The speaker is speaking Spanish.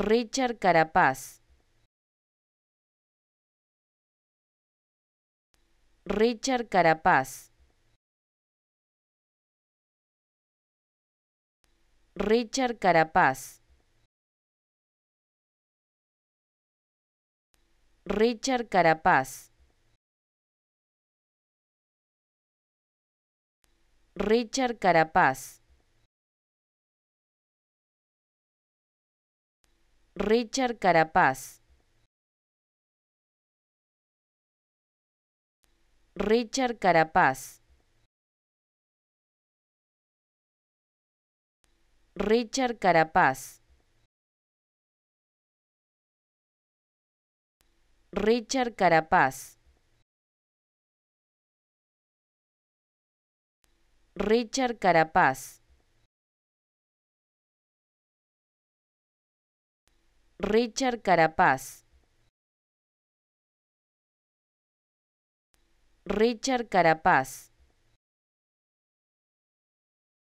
Richard Carapaz. Richard Carapaz. Richard Carapaz. Richard Carapaz. Richard Carapaz. Richard Carapaz. Richard Carapaz. Richard Carapaz. Richard Carapaz. Richard Carapaz. Richard Carapaz. Richard Carapaz.